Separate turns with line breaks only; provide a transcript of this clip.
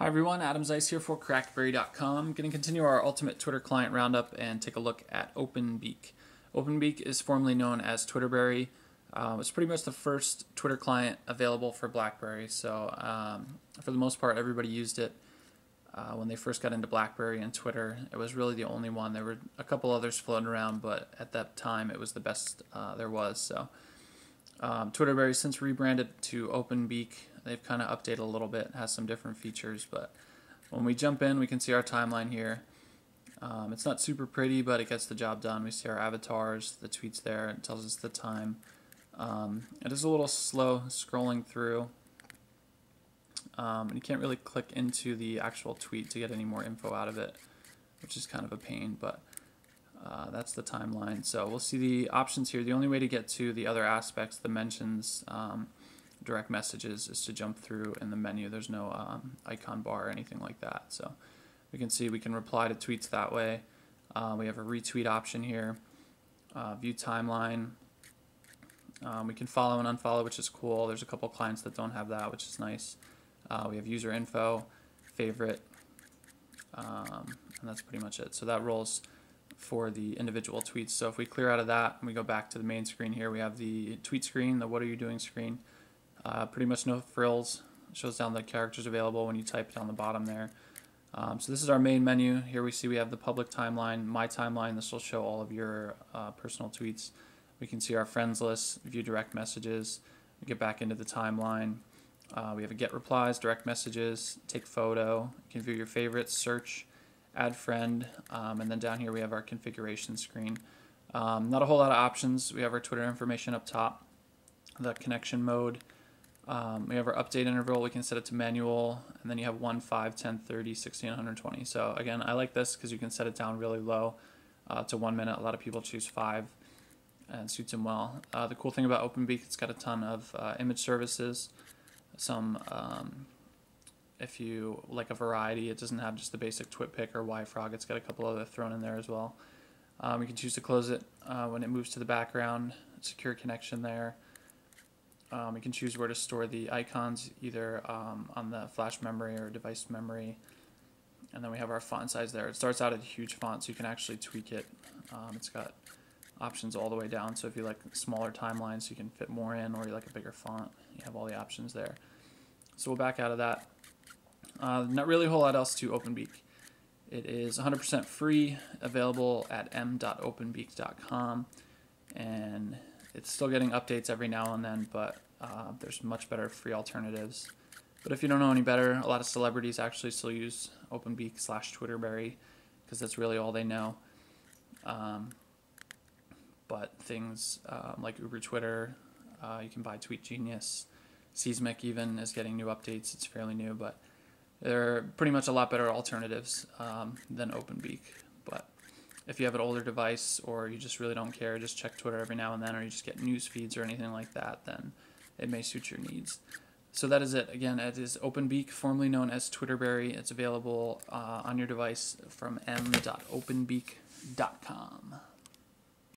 Hi everyone, Adam Zeis here for crackberry.com. Going to continue our Ultimate Twitter Client Roundup and take a look at OpenBeak. OpenBeak is formerly known as Twitterberry. Um, it's pretty much the first Twitter client available for BlackBerry, so um, for the most part, everybody used it uh, when they first got into BlackBerry and Twitter. It was really the only one. There were a couple others floating around, but at that time, it was the best uh, there was. So um, Twitterberry since rebranded to OpenBeak. They've kind of updated a little bit, has some different features, but when we jump in, we can see our timeline here. Um, it's not super pretty, but it gets the job done. We see our avatars, the tweets there, it tells us the time. Um, it is a little slow scrolling through. Um, and you can't really click into the actual tweet to get any more info out of it, which is kind of a pain, but uh, that's the timeline. So we'll see the options here. The only way to get to the other aspects, the mentions, um, direct messages, is to jump through in the menu. There's no um, icon bar or anything like that. So we can see we can reply to tweets that way. Uh, we have a retweet option here, uh, view timeline. Um, we can follow and unfollow, which is cool. There's a couple clients that don't have that, which is nice. Uh, we have user info, favorite, um, and that's pretty much it. So that rolls for the individual tweets. So if we clear out of that and we go back to the main screen here, we have the tweet screen, the what are you doing screen. Uh, pretty much no frills. Shows down the characters available when you type on the bottom there. Um, so this is our main menu. Here we see we have the public timeline, my timeline. This will show all of your uh, personal tweets. We can see our friends list, view direct messages. We get back into the timeline. Uh, we have a get replies, direct messages, take photo. You can view your favorites, search, add friend, um, and then down here we have our configuration screen. Um, not a whole lot of options. We have our Twitter information up top, the connection mode. Um, we have our update interval. We can set it to manual, and then you have 1, 5, 10, 30, 60, and 120. So again, I like this because you can set it down really low uh, to one minute. A lot of people choose 5 and suits them well. Uh, the cool thing about OpenBeak, it's got a ton of uh, image services, some um, if you like a variety, it doesn't have just the basic TwitPic or YFrog. It's got a couple other thrown in there as well. Um, you can choose to close it uh, when it moves to the background. Secure connection there. Um, you can choose where to store the icons, either um, on the flash memory or device memory. And then we have our font size there. It starts out at a huge font, so you can actually tweak it. Um, it's got options all the way down, so if you like smaller timelines, you can fit more in, or you like a bigger font, you have all the options there. So we'll back out of that. Uh, not really a whole lot else to OpenBeak. It is 100% free, available at m.openbeak.com, and it's still getting updates every now and then, but uh, there's much better free alternatives. But if you don't know any better, a lot of celebrities actually still use OpenBeak slash Twitterberry because that's really all they know. Um, but things um, like Uber Twitter, uh, you can buy Tweet Genius, Seesmic even is getting new updates. It's fairly new, but they're pretty much a lot better alternatives um, than OpenBeak. But if you have an older device or you just really don't care, just check Twitter every now and then, or you just get news feeds or anything like that, then it may suit your needs. So that is it. Again, it is OpenBeak, formerly known as Twitterberry. It's available uh, on your device from m.openbeak.com.